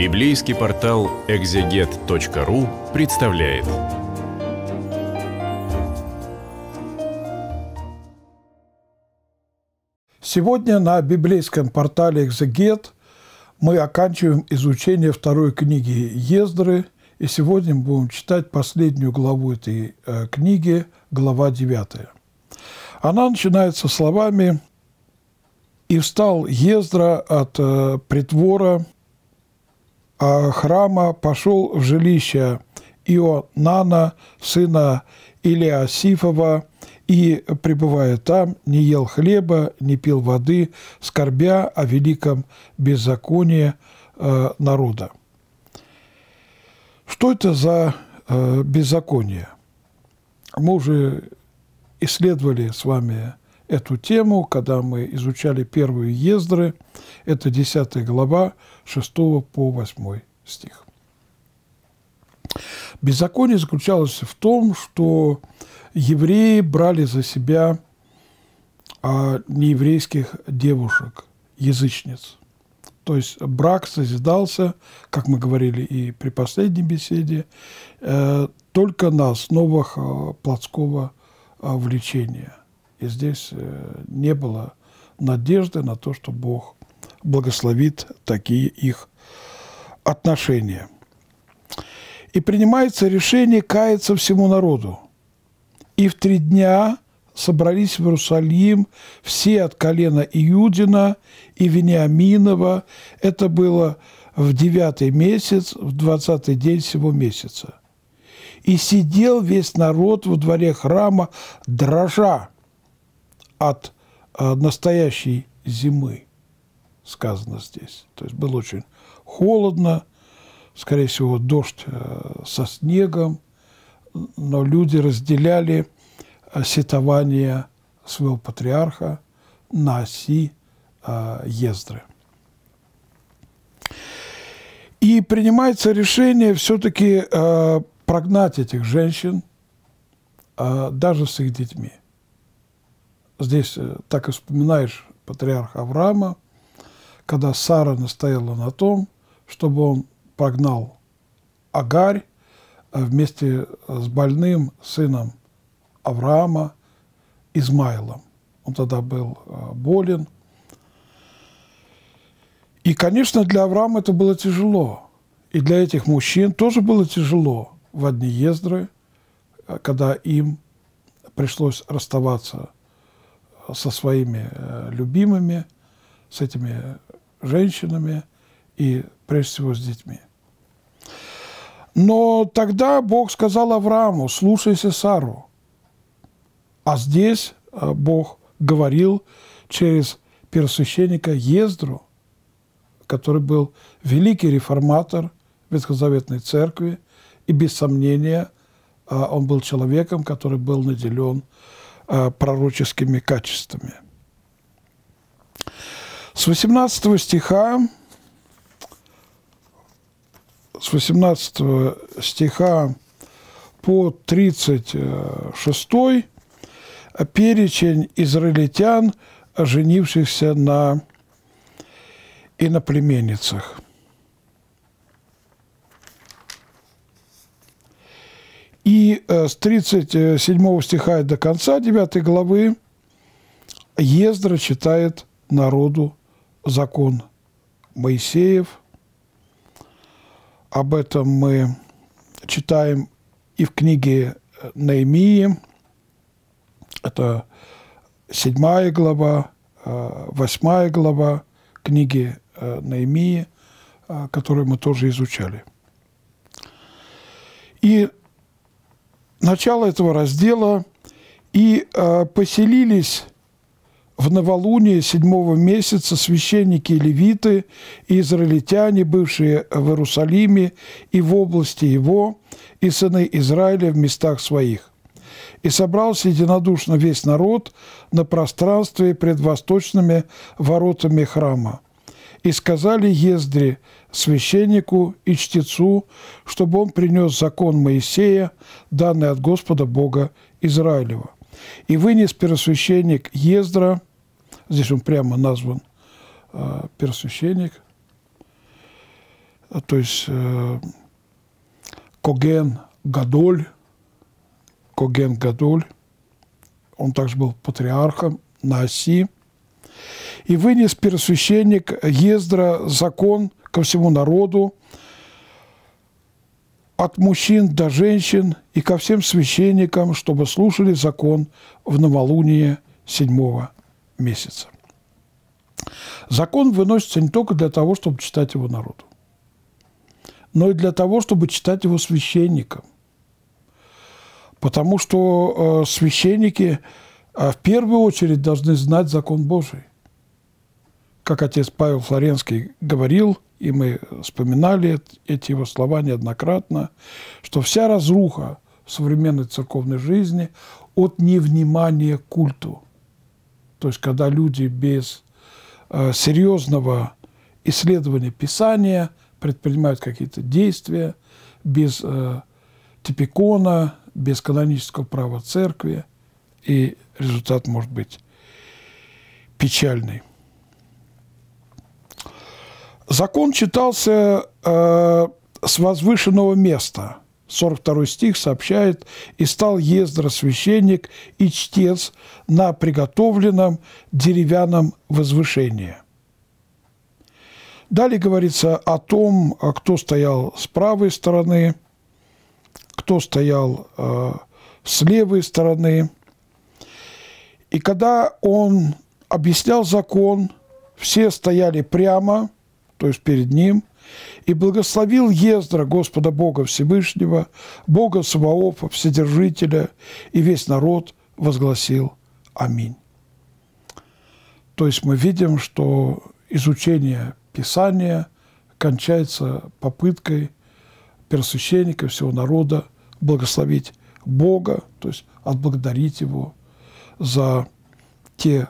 Библейский портал экзегет.ру представляет. Сегодня на библейском портале «Экзегет» мы оканчиваем изучение второй книги Ездры, и сегодня мы будем читать последнюю главу этой э, книги, глава 9. Она начинается словами «И встал Ездра от э, притвора храма, пошел в жилище Ионана, сына Илиасифова, и, пребывая там, не ел хлеба, не пил воды, скорбя о великом беззаконии э, народа. Что это за э, беззаконие? Мы уже исследовали с вами эту тему, когда мы изучали первые Ездры. Это 10 глава, 6 по 8 стих. Беззаконие заключалось в том, что евреи брали за себя а, нееврейских девушек, язычниц. То есть брак созидался, как мы говорили и при последней беседе, э, только на основах э, плотского э, влечения. И здесь э, не было надежды на то, что Бог благословит такие их отношения. И принимается решение каяться всему народу. И в три дня собрались в Иерусалим все от колена Иудина и Вениаминова. Это было в девятый месяц, в двадцатый день всего месяца. И сидел весь народ во дворе храма, дрожа от э, настоящей зимы, сказано здесь. То есть было очень холодно, скорее всего, дождь э, со снегом, но люди разделяли э, сетование своего патриарха на оси Ездры. И принимается решение все-таки прогнать этих женщин даже с их детьми здесь э, так и вспоминаешь патриарха Авраама, когда Сара настояла на том, чтобы он погнал Агарь э, вместе с больным сыном Авраама Измаилом. Он тогда был э, болен. И, конечно, для Авраама это было тяжело. И для этих мужчин тоже было тяжело в одни Ездры, когда им пришлось расставаться со своими э, любимыми, с этими женщинами и, прежде всего, с детьми. Но тогда Бог сказал Аврааму, слушайся Сару. А здесь э, Бог говорил через первосвященника Ездру, который был великий реформатор Ветхозаветной Церкви, и без сомнения э, он был человеком, который был наделен пророческими качествами. С 18 стиха с 18 стиха по 36 перечень израильтян, женившихся на иноплеменницах – И э, с 37 стиха до конца 9 главы Ездра читает народу закон Моисеев. Об этом мы читаем и в книге Наимии. Это 7 глава, 8 э, глава книги э, Наимии, которую мы тоже изучали. И начало этого раздела и э, поселились в новолуние седьмого месяца священники и левиты и израильтяне, бывшие в Иерусалиме и в области его, и сыны Израиля в местах своих. И собрался единодушно весь народ на пространстве пред восточными воротами храма. И сказали Ездре, священнику и чтецу, чтобы он принес закон Моисея, данный от Господа Бога Израилева. И вынес первосвященник Ездра, здесь он прямо назван э, первосвященник, то есть э, Коген Гадоль, Коген Гадоль, он также был патриархом на оси, и вынес первосвященник Ездра закон ко всему народу, от мужчин до женщин и ко всем священникам, чтобы слушали закон в новолуние седьмого месяца. Закон выносится не только для того, чтобы читать его народу, но и для того, чтобы читать его священникам. Потому что э, священники э, в первую очередь должны знать закон Божий. Как отец Павел Флоренский говорил – и мы вспоминали эти его слова неоднократно, что вся разруха в современной церковной жизни от невнимания к культу. То есть, когда люди без э, серьезного исследования Писания предпринимают какие-то действия, без э, типикона, без канонического права церкви, и результат может быть печальный. Закон читался э, с возвышенного места. 42 стих сообщает, «И стал Ездра священник и чтец на приготовленном деревянном возвышении». Далее говорится о том, кто стоял с правой стороны, кто стоял э, с левой стороны. И когда он объяснял закон, все стояли прямо – то есть перед ним, и благословил Ездра Господа Бога Всевышнего, Бога Саваофа, Вседержителя, и весь народ возгласил Аминь. То есть мы видим, что изучение Писания кончается попыткой первосвященника всего народа благословить Бога, то есть отблагодарить Его за те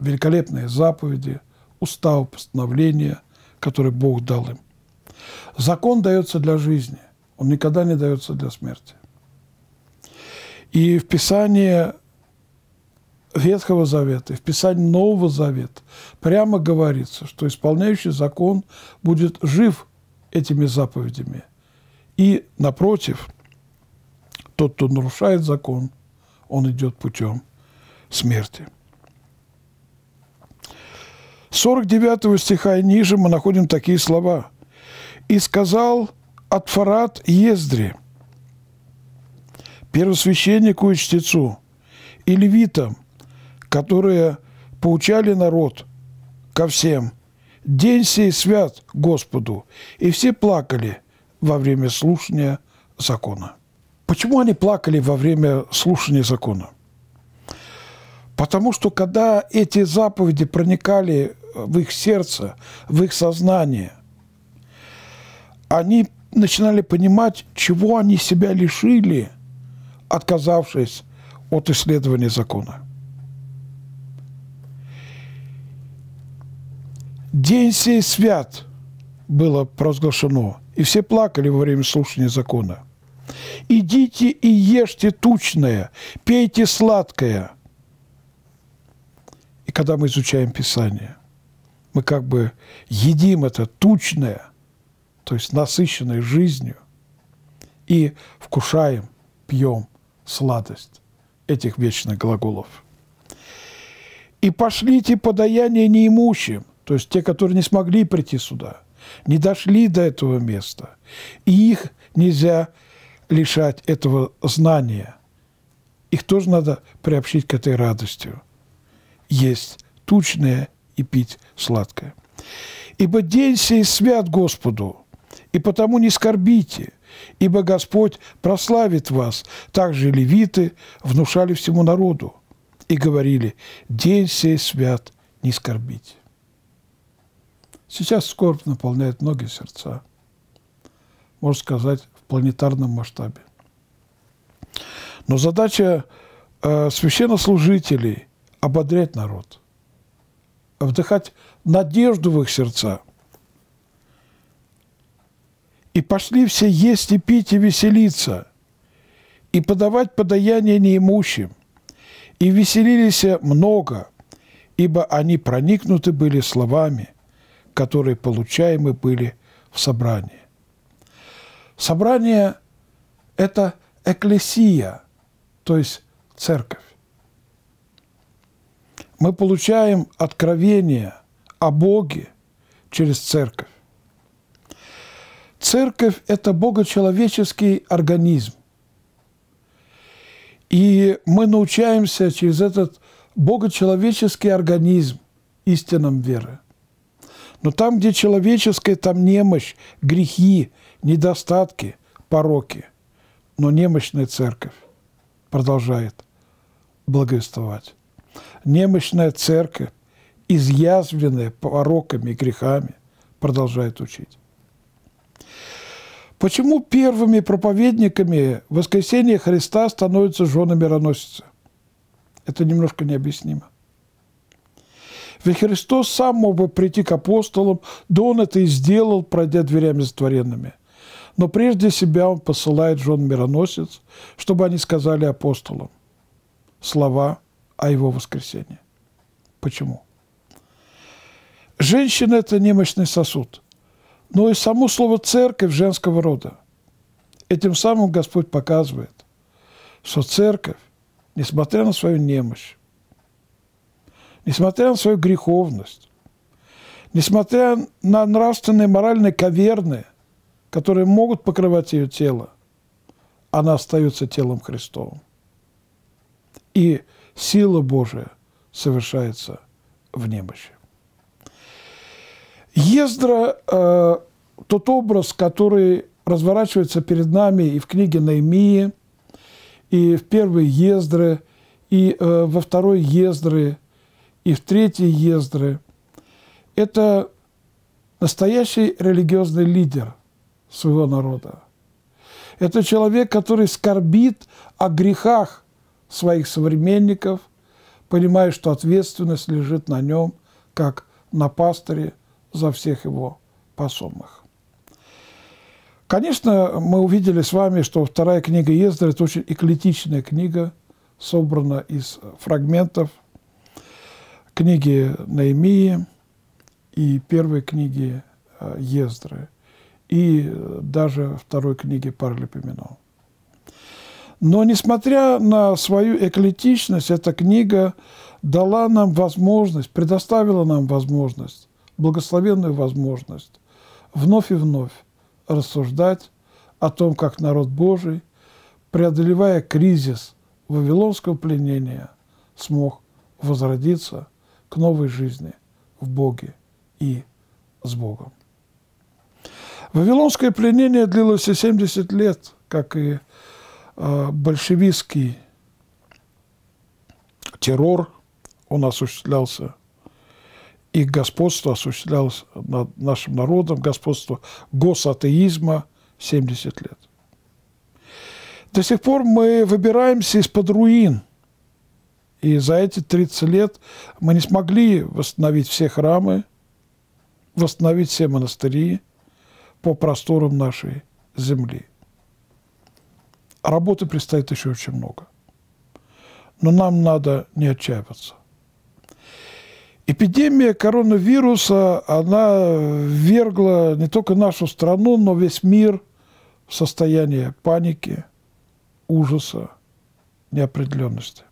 великолепные заповеди, уставы, постановления – который Бог дал им. Закон дается для жизни, он никогда не дается для смерти. И в Писании Ветхого Завета и в Писании Нового Завета прямо говорится, что исполняющий закон будет жив этими заповедями. И, напротив, тот, кто нарушает закон, он идет путем смерти. 49 стиха и ниже мы находим такие слова. «И сказал Атфарат Ездре, первосвященнику и чтецу, и левитам, которые поучали народ ко всем, день сей свят Господу, и все плакали во время слушания закона». Почему они плакали во время слушания закона? Потому что когда эти заповеди проникали в их сердце, в их сознание, они начинали понимать, чего они себя лишили, отказавшись от исследования закона. День сей свят было провозглашено, и все плакали во время слушания закона. Идите и ешьте тучное, пейте сладкое. И когда мы изучаем Писание, мы как бы едим это тучное, то есть насыщенное жизнью, и вкушаем, пьем сладость этих вечных глаголов. И пошлите подаяние неимущим, то есть те, которые не смогли прийти сюда, не дошли до этого места. И их нельзя лишать этого знания. Их тоже надо приобщить к этой радостью. Есть тучное и пить сладкое. Ибо день сей свят Господу, и потому не скорбите, ибо Господь прославит вас. Также левиты внушали всему народу и говорили, день сей свят, не скорбите. Сейчас скорбь наполняет многие сердца, можно сказать, планетарном масштабе. Но задача э, священнослужителей – ободрять народ – вдыхать надежду в их сердца. И пошли все есть и пить и веселиться, и подавать подаяние неимущим, и веселились много, ибо они проникнуты были словами, которые получаемы были в собрании. Собрание – это экклесия, то есть церковь. Мы получаем откровение о Боге через церковь. Церковь – это богочеловеческий организм. И мы научаемся через этот богочеловеческий организм истинам веры. Но там, где человеческое, там немощь, грехи, недостатки, пороки. Но немощная церковь продолжает благовествовать. Немощная церковь, изъязвленная пороками и грехами, продолжает учить. Почему первыми проповедниками воскресения Христа становятся жены мироносицы? Это немножко необъяснимо. Ведь Христос сам мог бы прийти к апостолам, да Он это и сделал, пройдя дверями затворенными. Но прежде себя Он посылает жен мироносец, чтобы они сказали апостолам слова о Его воскресении. Почему? Женщина – это немощный сосуд – но и само слово «церковь» женского рода. Этим самым Господь показывает, что церковь, несмотря на свою немощь, несмотря на свою греховность, несмотря на нравственные, моральные каверны, которые могут покрывать ее тело, она остается телом Христовым. И сила Божия совершается в немощи. Ездра э, – тот образ, который разворачивается перед нами и в книге Наимии, и в первой Ездры, и э, во второй Ездры, и в третьей Ездры. Это настоящий религиозный лидер своего народа. Это человек, который скорбит о грехах своих современников, понимая, что ответственность лежит на нем, как на пастыре – за всех его посомых. Конечно, мы увидели с вами, что вторая книга Ездра – это очень эклетичная книга, собрана из фрагментов книги Наимии и первой книги э, Ездры, и даже второй книги Паралипоменон. Но, несмотря на свою эклетичность, эта книга дала нам возможность, предоставила нам возможность благословенную возможность вновь и вновь рассуждать о том, как народ Божий, преодолевая кризис вавилонского пленения, смог возродиться к новой жизни в Боге и с Богом. Вавилонское пленение длилось 70 лет, как и э, большевистский террор, он осуществлялся их господство осуществлялось над нашим народом, господство госатеизма 70 лет. До сих пор мы выбираемся из-под руин. И за эти 30 лет мы не смогли восстановить все храмы, восстановить все монастыри по просторам нашей земли. Работы предстоит еще очень много. Но нам надо не отчаиваться. Эпидемия коронавируса, она ввергла не только нашу страну, но весь мир в состояние паники, ужаса, неопределенности.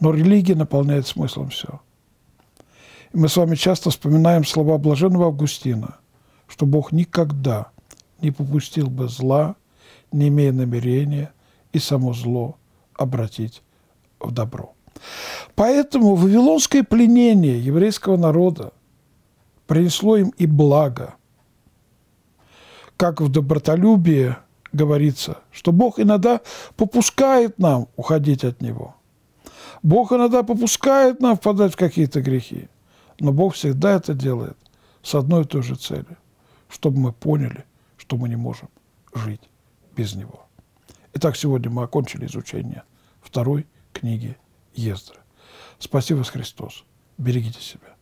Но религия наполняет смыслом все. И мы с вами часто вспоминаем слова блаженного Августина, что Бог никогда не попустил бы зла, не имея намерения и само зло обратить в добро. Поэтому вавилонское пленение еврейского народа принесло им и благо. Как в добротолюбии говорится, что Бог иногда попускает нам уходить от Него. Бог иногда попускает нам впадать в какие-то грехи. Но Бог всегда это делает с одной и той же целью, чтобы мы поняли, что мы не можем жить без Него. Итак, сегодня мы окончили изучение второй книги Ездры. Спаси вас Христос. Берегите себя.